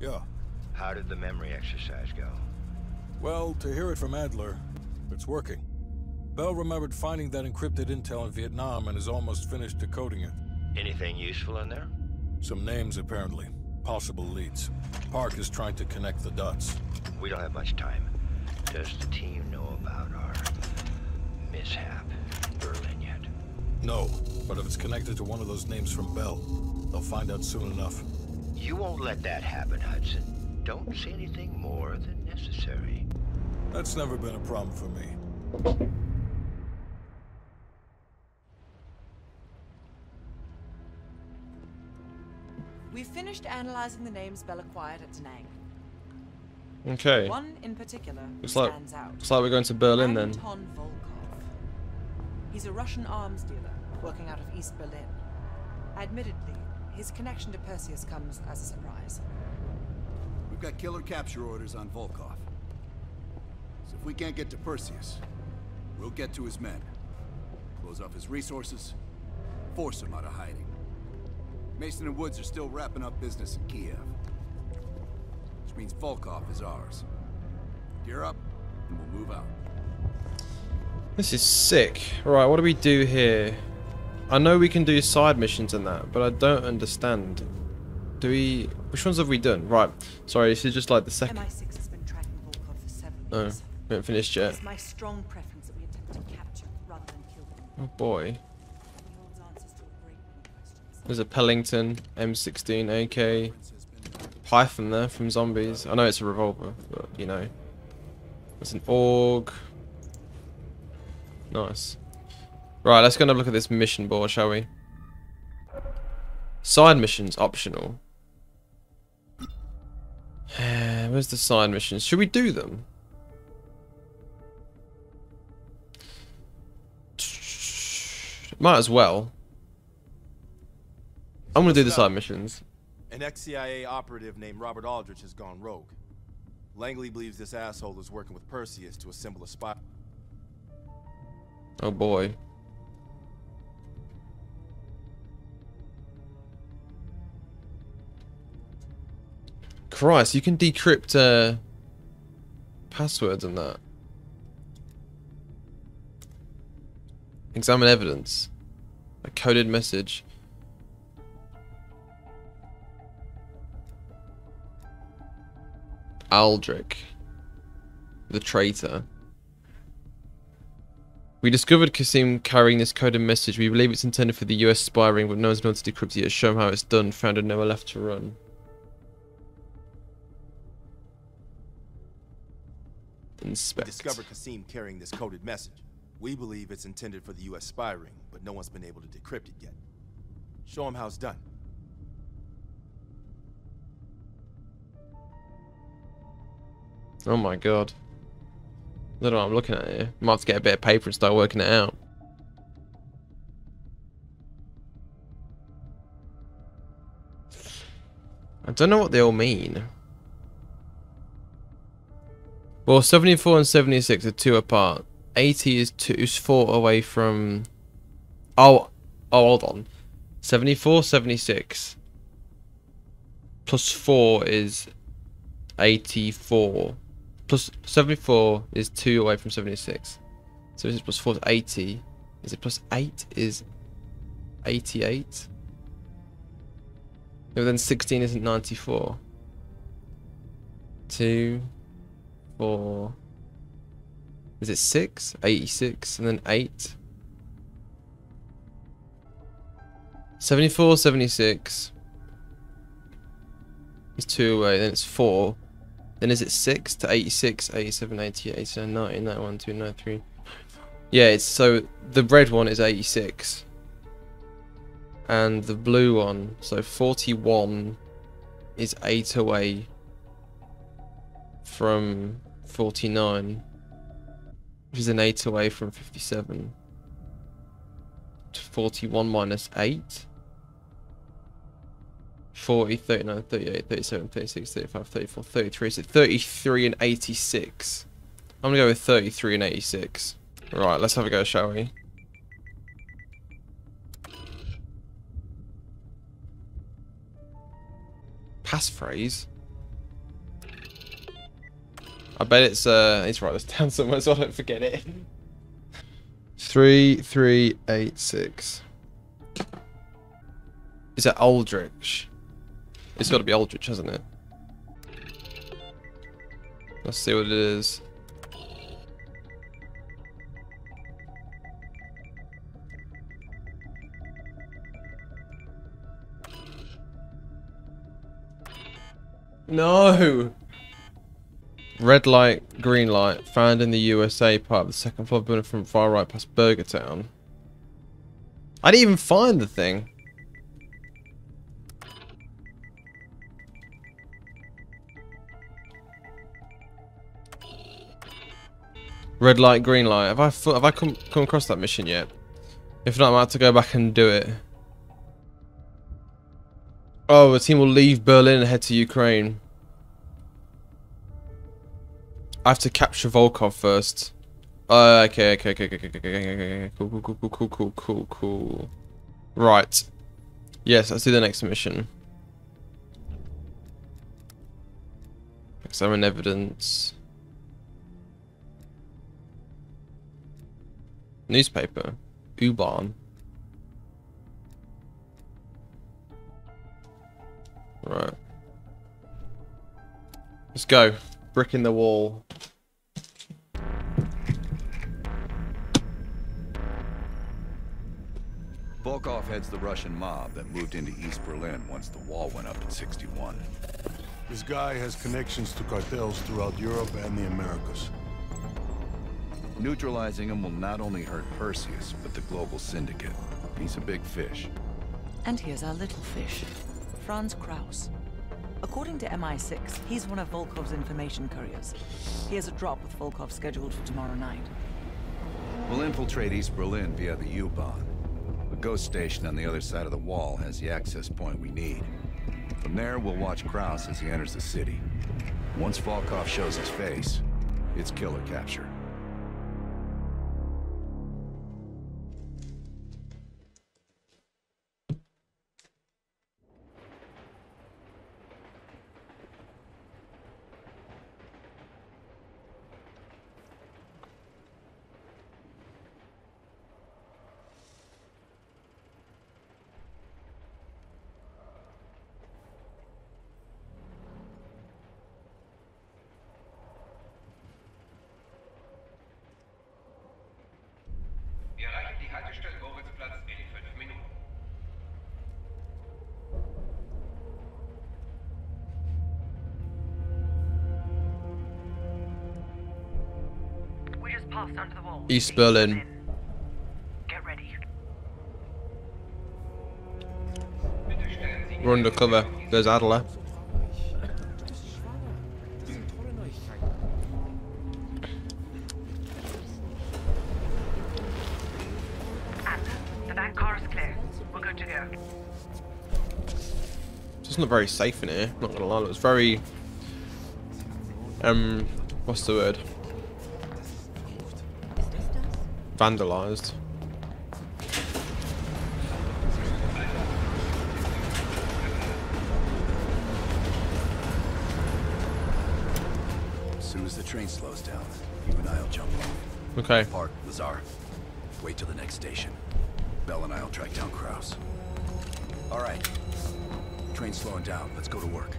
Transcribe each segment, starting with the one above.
Yeah. How did the memory exercise go? Well, to hear it from Adler, it's working. Bell remembered finding that encrypted intel in Vietnam and is almost finished decoding it. Anything useful in there? Some names, apparently. Possible leads. Park is trying to connect the dots. We don't have much time. Does the team know about our mishap in Berlin yet? No, but if it's connected to one of those names from Bell, they'll find out soon enough. You won't let that happen, Hudson. Don't say anything more than necessary. That's never been a problem for me. We've finished analyzing the names Bell acquired at Da Nang. Okay. One in particular Looks like, stands out. looks like we're going to Berlin then. Anton Volkov. He's a Russian arms dealer working out of East Berlin. Admittedly, his connection to Perseus comes as a surprise. We've got killer capture orders on Volkov. So if we can't get to Perseus, we'll get to his men. Close off his resources, force him out of hiding. Mason and Woods are still wrapping up business in Kiev. Which means Volkov is ours. Gear up, and we'll move out. This is sick. Right, what do we do here? I know we can do side missions and that, but I don't understand. Do we... Which ones have we done? Right. Sorry, this is just like the second... MI6 has been tracking Volkov for seven Oh, years. we haven't finished yet. It's my strong preference that we attempt to capture rather than kill them. Oh boy. He holds answers to a great many questions. There's a Pelington, M16, AK, Python there from Zombies. I know it's a revolver, but you know. There's an org. Nice. Right, let's go and have a look at this mission board, shall we? Side missions optional. Where's the side missions? Should we do them? Might as well. I'm gonna do the side missions. An ex-CIA operative named Robert Aldrich has gone rogue. Langley believes this asshole is working with Perseus to assemble a spy. Oh boy. Christ, you can decrypt uh, passwords and that. Examine evidence. A coded message. Aldrich. The traitor. We discovered Kasim carrying this coded message. We believe it's intended for the US spy ring, but no one's able to decrypt it yet. Show 'em how it's done. Found nowhere left to run. We discovered Kasim carrying this coded message. We believe it's intended for the US spy ring, but no one's been able to decrypt it yet. Show him how it's done. Oh my god. I don't know what I'm looking at here. Might have to get a bit of paper and start working it out. I don't know what they all mean. Well, 74 and 76 are two apart. 80 is two is four away from... Oh, oh, hold on. 74, 76. Plus 4 is 84. Plus 74 is 2 away from 76. So this is plus 4 is 80. Is it plus 8 is 88? No, then 16 isn't 94. 2, 4. Is it 6? 86, and then 8. 74, 76 is 2 away, then it's 4. Then is it 6 to 86, 87, 88, 89, 90, 91, 2, 93. Yeah, it's so the red one is 86. And the blue one, so 41 is 8 away from 49. Which is an 8 away from 57. To 41 minus 8. 40, 39, 38, 37, 36, 35, 34, 33. Is it 33 and 86? I'm gonna go with 33 and 86. Right, let's have a go, shall we? Passphrase? I bet it's uh I need to write this down somewhere so I don't forget it. Three three eight six. Is that Aldrich? It's gotta be Aldrich, hasn't it? Let's see what it is. No! Red light, green light, found in the USA part of the second floor building from far right past Burger Town. I didn't even find the thing. Red light, green light. Have I have I come come across that mission yet? If not, I'm have to go back and do it. Oh, the team will leave Berlin and head to Ukraine. I have to capture Volkov first. Uh, okay, okay, okay, okay, okay, okay, okay, okay, cool, cool, cool, cool, cool, cool, cool. Right. Yes, let's do the next mission. Examine evidence. Newspaper. U-Bahn. Right. Let's go. Brick in the wall. Volkov heads the Russian mob that moved into East Berlin once the wall went up in 61. This guy has connections to cartels throughout Europe and the Americas. Neutralizing him will not only hurt Perseus, but the global syndicate. He's a big fish. And here's our little fish, Franz Kraus. According to MI6, he's one of Volkov's information couriers. He has a drop with Volkov scheduled for tomorrow night. We'll infiltrate East Berlin via the U-Bahn. Ghost station on the other side of the wall has the access point we need. From there, we'll watch Kraus as he enters the city. Once Volkov shows his face, it's killer capture. East Berlin. We're undercover. There's Adler. doesn't look very safe in here, not gonna lie, it was very um what's the word? Vandalized. As soon as the train slows down, you and I'll jump off. Okay. Park, Lazar. Wait till the next station. Bell and I'll track down Kraus. All right. Train's slowing down. Let's go to work.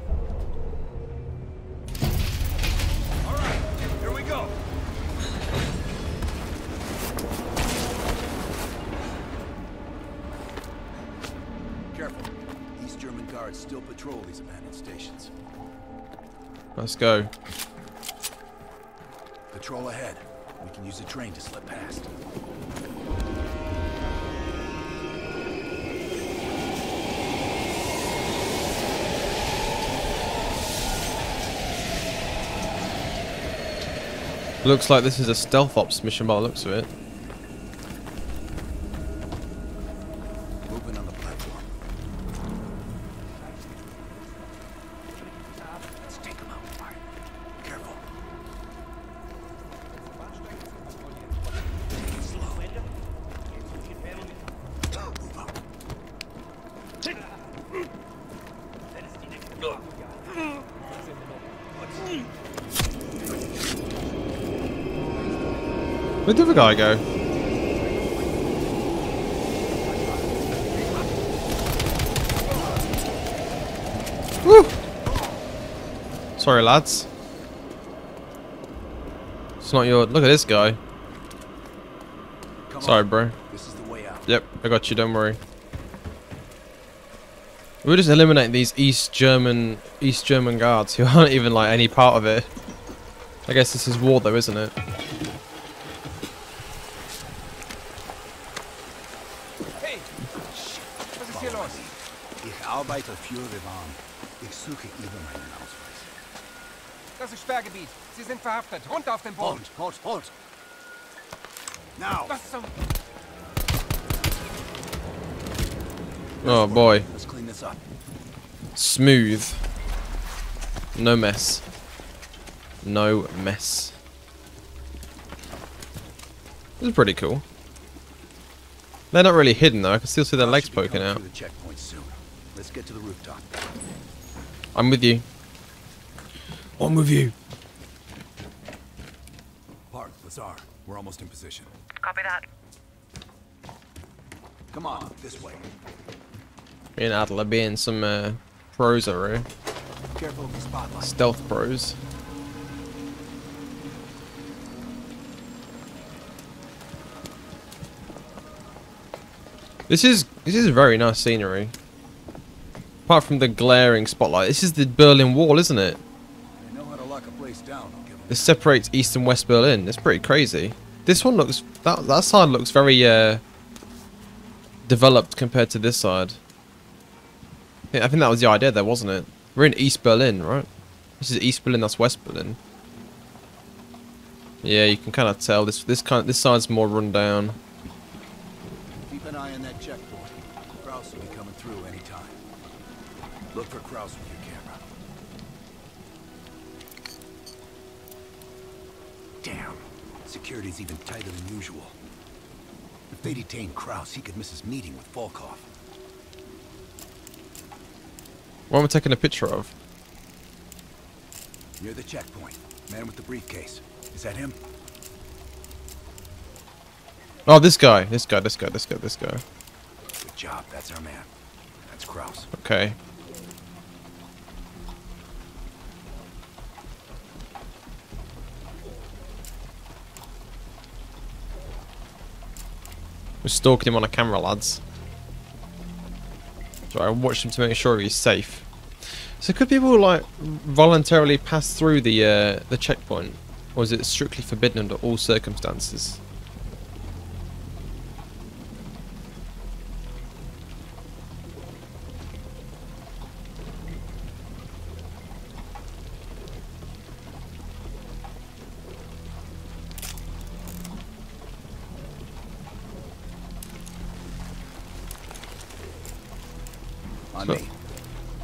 Patrol these abandoned stations. Let's go. Patrol ahead. We can use the train to slip past. Looks like this is a stealth ops mission by the looks of it. Where'd the other guy go? Woo! Sorry, lads. It's not your. Look at this guy. Come Sorry, on. bro. This is the way out. Yep, I got you. Don't worry. We'll just eliminate these East German East German guards who aren't even like any part of it. I guess this is war, though, isn't it? Hey! Was ist hier los? Ich arbeite für Revan. Ich suche über meinen Ausweis. Das ist Sperrgebiet. Sie. Runter auf den Boden. Halt, halt, halt. Now. Was zum... Oh boy, Let's clean this up. smooth. No mess. No mess. This is pretty cool. They're not really hidden though. I can still see their legs poking out. through the checkpoint soon. Let's get to the rooftop. I'm with you. I'm with you. Park, Lazar. We're almost in position. Copy that. Come on, this way. Me and Adler being some uh, pros are here. Careful of the spotlight. Stealth pros. This is this is very nice scenery. Apart from the glaring spotlight, this is the Berlin Wall, isn't it? This separates East and West Berlin. It's pretty crazy. This one looks that that side looks very uh, developed compared to this side. I think that was the idea there, wasn't it? We're in East Berlin, right? This is East Berlin. That's West Berlin. Yeah, you can kind of tell this this kind this side's more run down. Keep an eye on that checkpoint. Kraus will be coming through any time. Look for Kraus Damn. Security's even tighter than usual. If they detain Kraus, he could miss his meeting with Volkov. What am I taking a picture of? Near the checkpoint. Man with the briefcase. Is that him? Oh, this guy, this guy, this guy, this guy, this guy. Good job. That's our man. That's Kraus. Okay. We're stalking him on a camera, lads. So I watched him to make sure he's safe. So could people like voluntarily pass through the uh, the checkpoint, or is it strictly forbidden under all circumstances?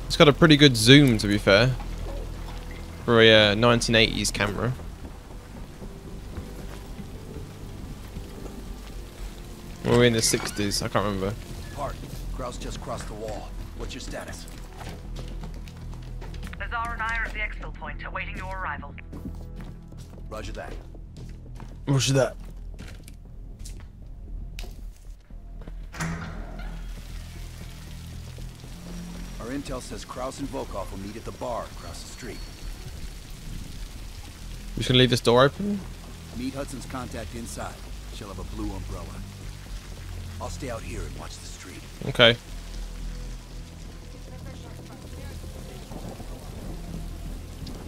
It's got a pretty good zoom, to be fair, for a uh, 1980s camera. We're in the 60s. I can't remember. Park. Kraus just crossed the wall. What's your status? Lazar and I are at the exfil point, awaiting your arrival. Roger that. Roger that? Our intel says Kraus and Volkov will meet at the bar across the street. We should leave this door open? Meet Hudson's contact inside. She'll have a blue umbrella. I'll stay out here and watch the street. Okay.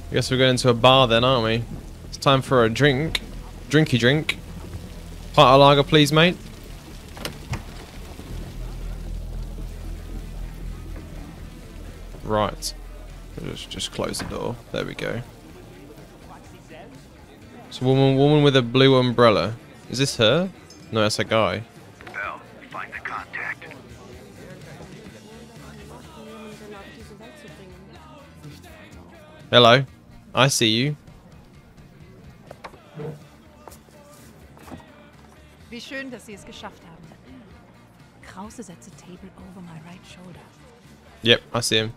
I guess we're going to a bar then, aren't we? It's time for a drink. Drinky drink. Pint of lager, please, mate. Right. Just, just close the door. There we go. So woman, woman with a blue umbrella. Is this her? No, that's a guy. Bell, find the contact. Hello. I see you. Wie schön, dass Sie es geschafft haben. Kraus sets a table over my right shoulder. Yep, I see him.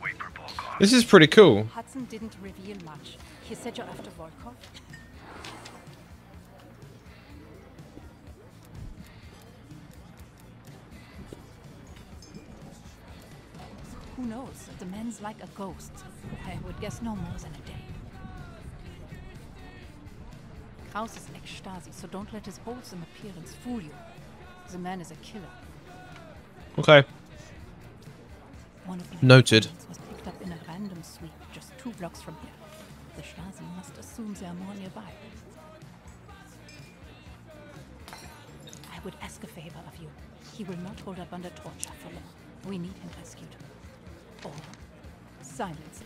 Wait for Volkov. This is pretty cool. Hudson didn't reveal much. He said you're after Volkov. Who knows? The man's like a ghost. I would guess no more than a day. Kraus is ex-Stasi, so don't let his wholesome appearance fool you. The man is a killer. Okay. One of Noted. was picked up in a random sweep just two blocks from here. The Stasi must assume they are more nearby. I would ask a favor of you. He will not hold up under torture for long. We need him rescued. Or silenced.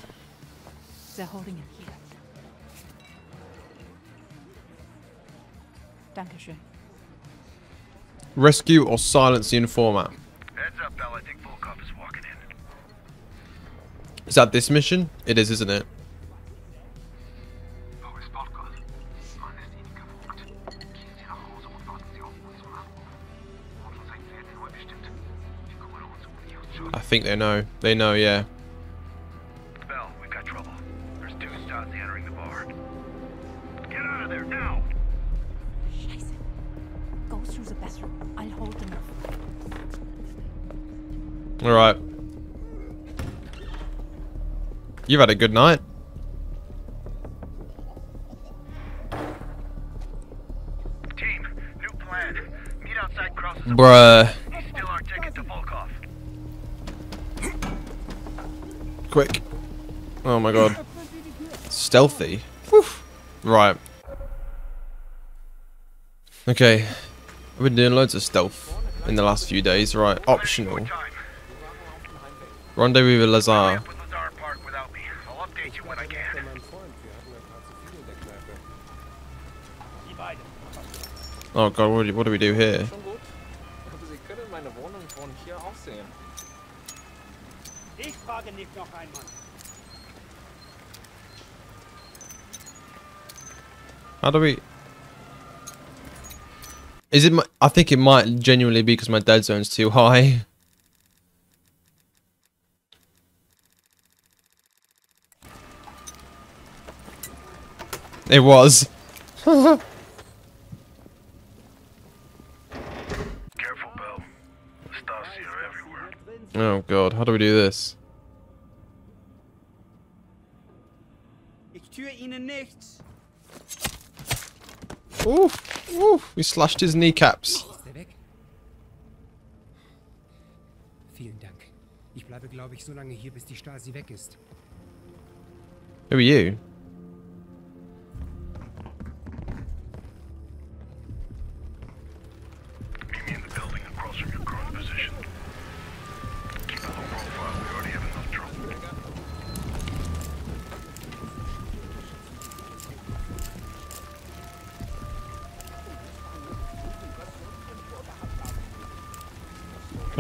They're holding him here. Dankeschön. Rescue or silence the informant. Heads up, Bell. I think Volkov is walking in. Is that this mission? It is, isn't it? I think they know. They know, gefolgt. You've had a good night. Team, new plan. Meet outside Kraus's Bruh. He's still our ticket to Volkov. Quick. Oh my god. Stealthy. Whew. Right. Okay. I've been doing loads of stealth in the last few days. Right. Optional. Rendezvous with Lazar. Oh god, what do, what do we do here? Schon Sie können meine Wohnung von hier aus sehen. Ich frage nicht noch einmal. How do we... Is it my... I think it might genuinely be because my dead zone's too high. It was. Oh god, how do we do this? Oof, oof, we slashed his kneecaps. Er? Vielen Dank. Ich bleibe, glaube ich, so lange hier, bis die Stasi weg ist. Who are you?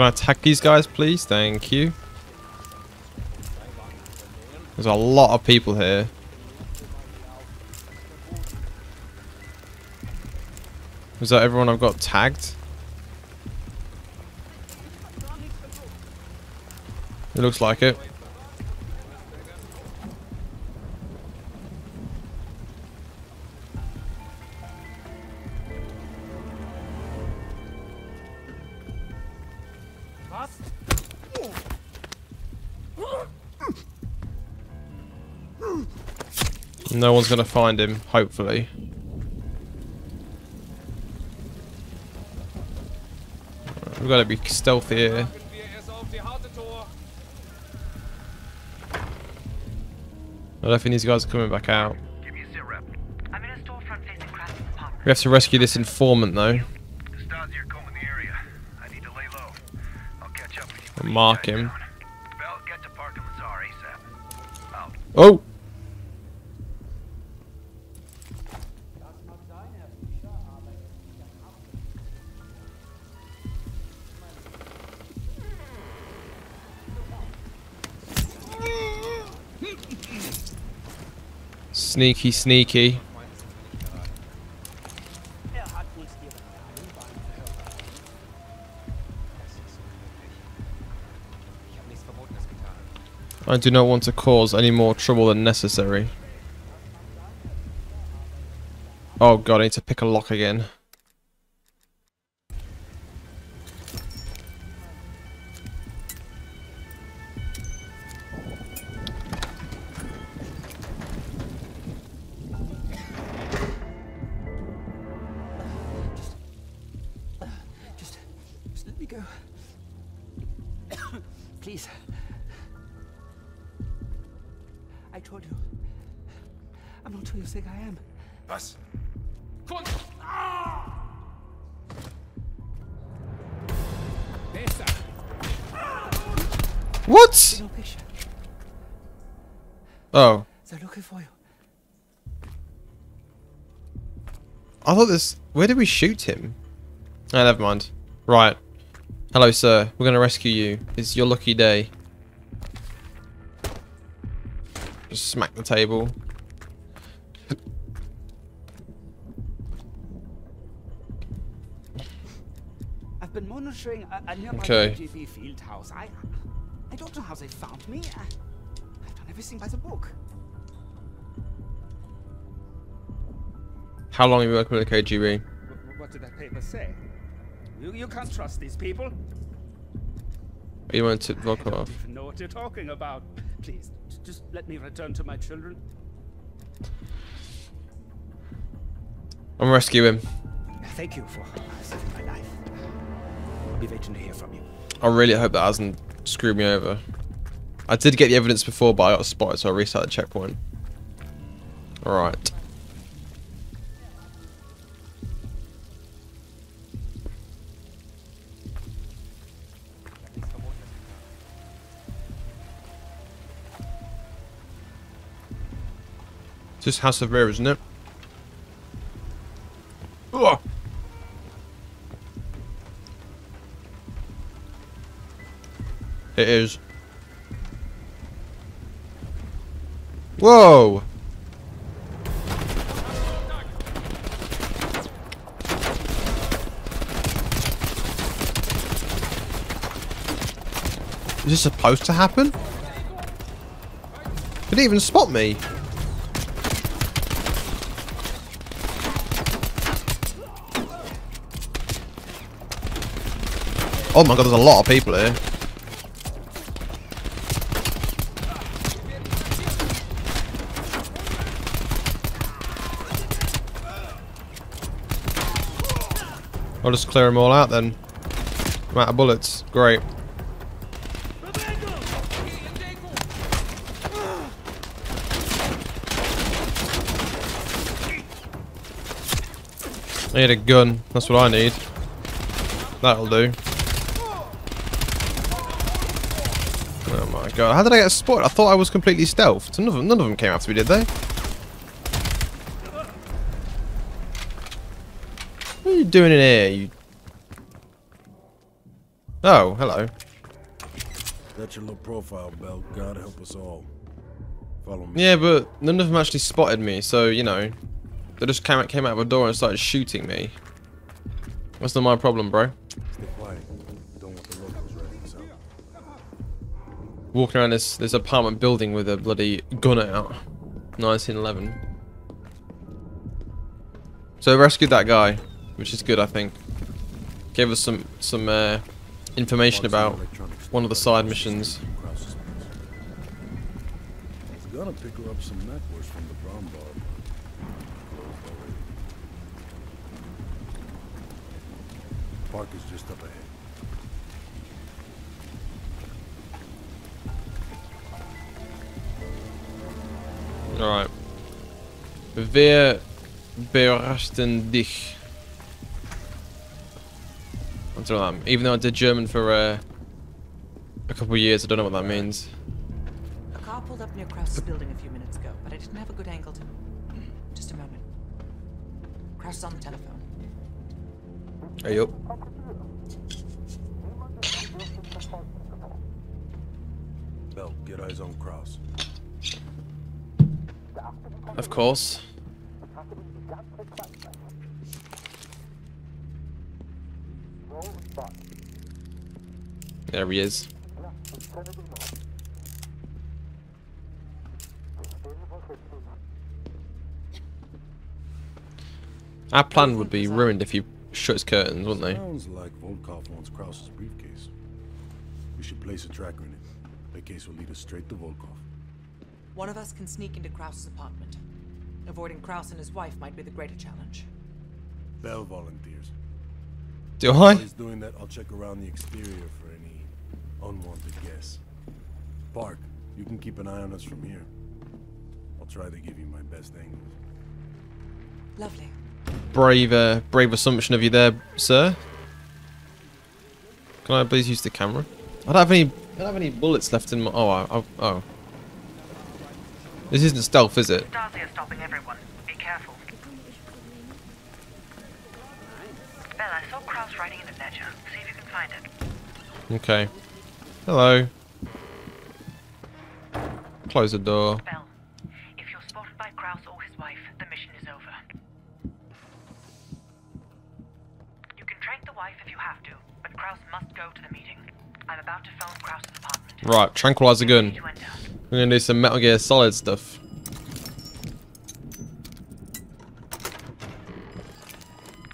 Can I attack these guys, please? Thank you. There's a lot of people here. Is that everyone I've got tagged? It looks like it. One's gonna find him, hopefully. We've got to be stealthy here. Wir erst auf die harte Tor. I don't think these guys are coming back out. Give me a sit rep. I'm in a storefront facing Kraus's apartment. We have to rescue this informant, though. The Stasi are combing Sneaky, sneaky. I do not want to cause any more trouble than necessary. Oh god, I need to pick a lock again. Go. Please. I told you. I'm not who you think I am. Was? What? No picture. Oh. They're looking for you. I thought this... Where did we shoot him? Ah, never mind. Right. Hello, sir. We're going to rescue you. It's your lucky day. Just smack the table. I've been monitoring a, a nearby Okay. KGB field house. I, I don't know how they found me. I, I've done everything by the book. How long have you worked with the KGB? Wh- What did that paper say? You, you can't trust these people. You went to walk I don't Volkov. even know what you're talking about. Please, just let me return to my children. I'm rescue him. Thank you for saving my life. I'll be waiting to hear from you. I really hope that hasn't screwed me over. I did get the evidence before, but I got spotted, so I reset the checkpoint. Alright. It's just House of Mirrors, isn't it? It is. Whoa! Is this supposed to happen? Did even spot me? Oh my god, there's a lot of people here. I'll just clear them all out then. I'm out of bullets. Great. I need a gun. That's what I need. That'll do. Oh my god. How did I get spotted? I thought I was completely stealthed. None of them, none of them came after me, did they? What are you doing in here? You... Oh, hello. That's your low profile, Bell. God help us all. Follow me. Yeah, but none of them actually spotted me, so, you know. They just came out, came out of a door and started shooting me. That's not my problem, bro. Walking around this, this apartment building with a bloody gun out. 1911. So rescued that guy, which is good, I think. Gave us some some uh, information about one of the side missions. Gonna pick her up some from the brown bar. Park is just up ahead. Alright. Wir berachten dich. I don't know what that Even though I did German for uh, a couple of years, I don't know what that means. A car pulled up near Kraus's building a few minutes ago, but I didn't have a good angle to. Just a moment. Kraus is on the telephone. Hey up. Bell, get eyes on Kraus. Of course. There he is. Our plan would be ruined if you shut his curtains, wouldn't they? Sounds like Volkov wants briefcase. We should place a tracker in it. That case will lead us straight to Volkov. One of us can sneak into Kraus's apartment. Avoiding Kraus and his wife might be the greater challenge. Bell volunteers. Do I? While he's doing that, I'll check around the exterior for any unwanted guests. Park, you can keep an eye on us from here. I'll try to give you my best angles. Lovely. Brave, uh, brave assumption of you there, sir. Can I please use the camera? I don't have any. I don't have any bullets left in my. Oh, I, I, oh. This isn't stealth, is it? Stasi stopping everyone. Be careful. Bell, I saw Kraus writing in the ledger. See if you can find it. Okay. Hello. Close the door. Bell, if you're spotted by Kraus or his wife, the mission is over. You can track the wife if you have to, but Kraus must go to the meeting. I'm about to phone apartment. Right, tranquilizer gun. We're gonna do some Metal Gear Solid stuff.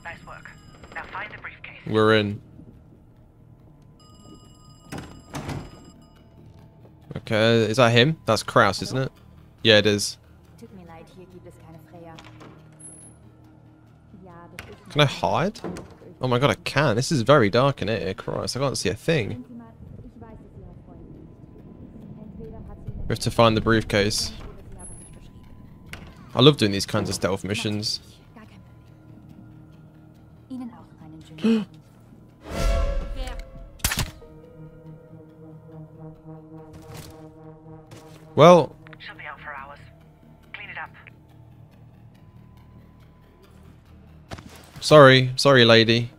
Nice work. Now find the briefcase. We're in. Okay, is that him? That's Kraus, isn't it? Yeah, it is. Tut mir leid, hier gibt es keine Freya. Ja, das ist Can I hide? Oh my god, I can. This is very dark in here. Christ, I can't see a thing. Ich weiß es ihrer Freundin nicht. Entweder hat sie We have to find the briefcase. I love doing these kinds of stealth missions. gar kein Problem. Ihnen auch einen schönen Abend. Well, She'll be out for hours. Clean it up. sorry. Sorry, lady.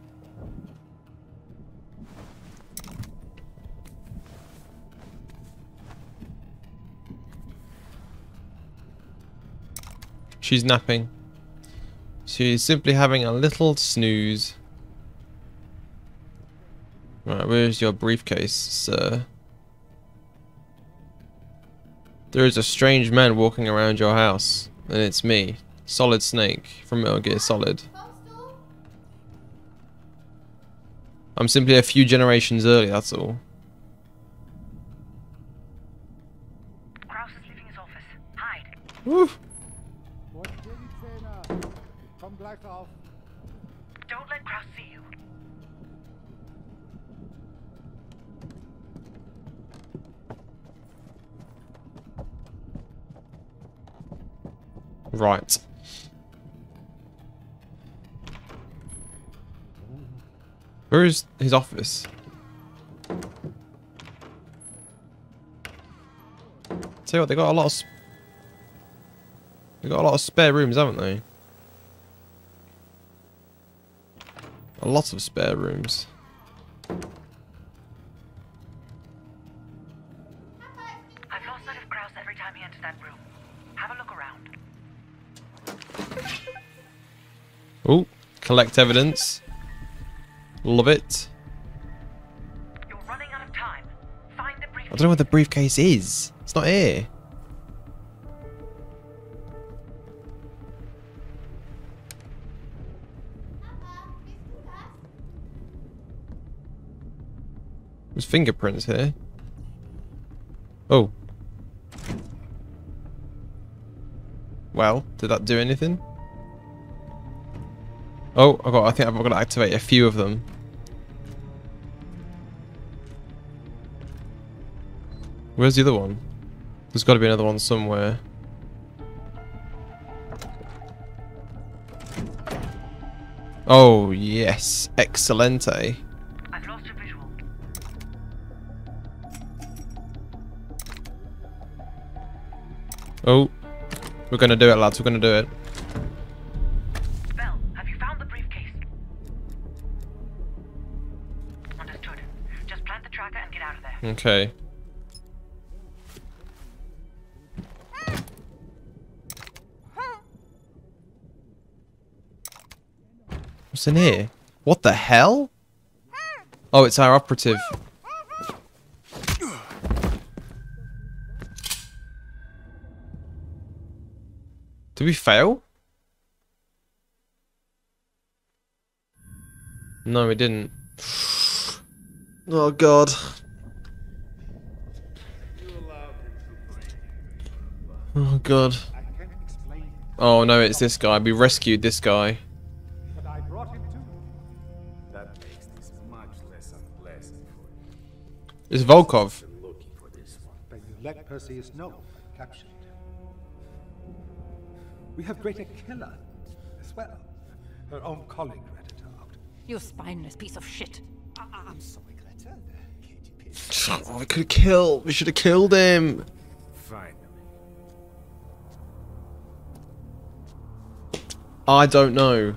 She's napping. She's simply having a little snooze. Right, where's your briefcase, sir? There is a strange man walking around your house, and it's me, Solid Snake from Metal Gear Solid. I'm simply a few generations early, that's all. Is leaving his office. Hide. Woo. Right. Where is his office? Tell you what, they got a lot of. They got a lot of spare rooms, haven't they? A lot of spare rooms. Collect evidence. Love it. You're running out of time. Find the I don't know where the briefcase is. It's not here. There's fingerprints here. Oh. Well, did that do anything? Oh, I got. I think I've got to activate a few of them. Where's the other one? There's got to be another one somewhere. Oh yes, excelente. I've lost your visual. Oh, we're gonna do it, lads. We're gonna do it. Okay. What's in here? What the hell? Oh, it's our operative. Did we fail? No, we didn't. Oh god. Oh god. Oh no, it's this guy. We rescued this guy. But I brought him too. That makes this much less unpleasant for. It's Volkov. Looking for this one. Then you let Perseus know captured. We have Greta Killer as well. Her own colleague read it out. You spineless piece of shit. I- I'm sorry, Greta. The Oh, we could have killed. We should have killed him. Finally. I don't know.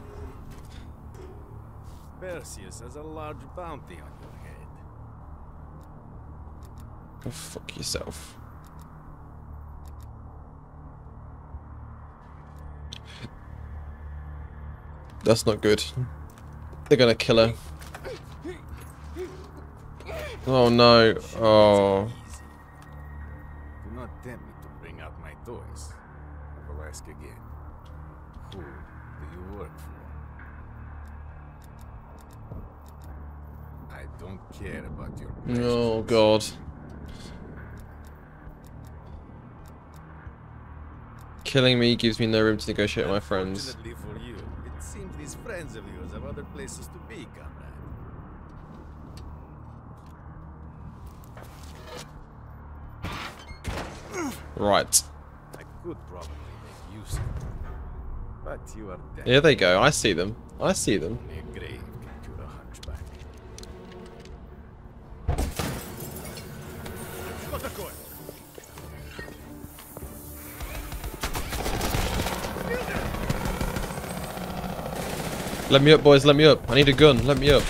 Perseus has a large bounty on your head. Go fuck yourself. That's not good. They're gonna kill her. Oh no. Oh. Do not tempt me to bring out my toys. I will ask again. Who do you work for? I don't care about your Oh god. Killing me gives me no room to negotiate with my friends. Fortunately for you, it seems these friends of yours have other places to be, comrade. Right. I could probably But you are dead. Here they go. I see them. I see them. Only a grave can cure a hunchback. Let me up, boys. Let me up. I need a gun. Let me up.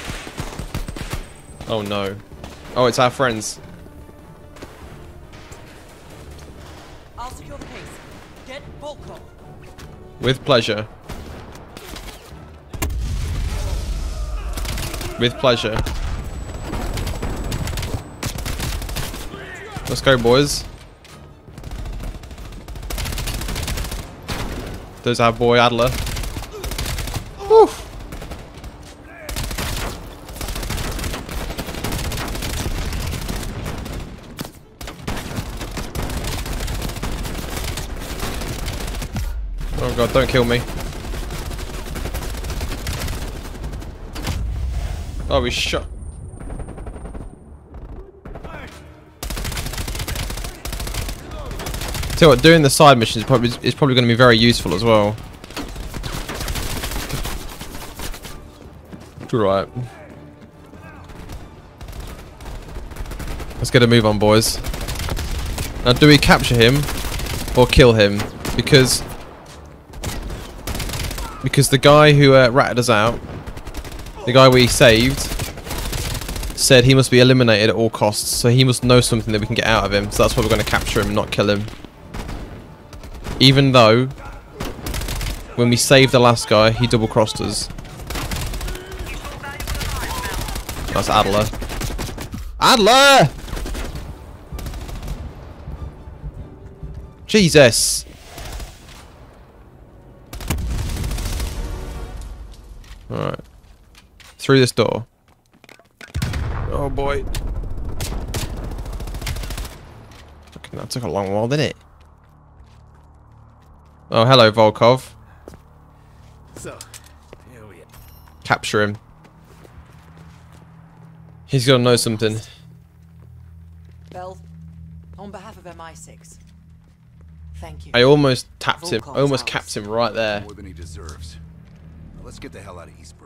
Oh no. Oh, it's our friends. With pleasure. With pleasure. Let's go, boys. There's our boy Adler. God, don't kill me. Oh, we shot. Tell what, doing the side missions is probably is probably going to be very useful as well. Right. Let's get a move on, boys. Now, do we capture him or kill him? Because because the guy who uh, ratted us out, the guy we saved, said he must be eliminated at all costs. So he must know something that we can get out of him. So that's why we're going to capture him, not kill him. Even though, when we saved the last guy, he double-crossed us. That's Adler. Adler! Jesus! Alright. Through this door. Oh boy. Okay, that took a long while, didn't it? Oh, hello, Volkov. So, here we are. Capture him. He's gonna know something. Bell, on behalf of MI6, thank you. I almost tapped him. I almost house. capped him right there. More than he deserves. Let's get the hell out of East Berlin.